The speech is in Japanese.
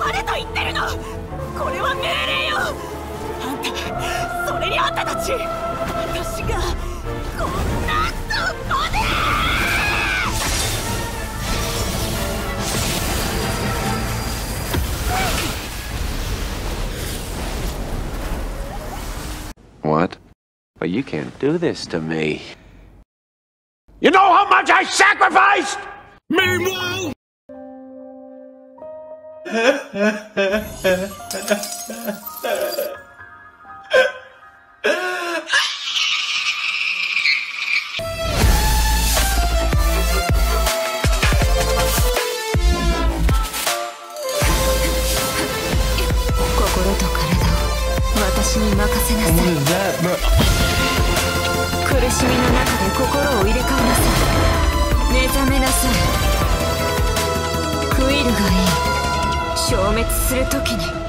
黙れと言ってるのこれは命令よあんたそれにあんたたち私がこんなとこで What? But you can't do this to me. You know how much I sacrificed? 私に任せなさい苦しみの中で心を入れ替えなさい。目覚めなさい。クイルがいい。消滅する時に。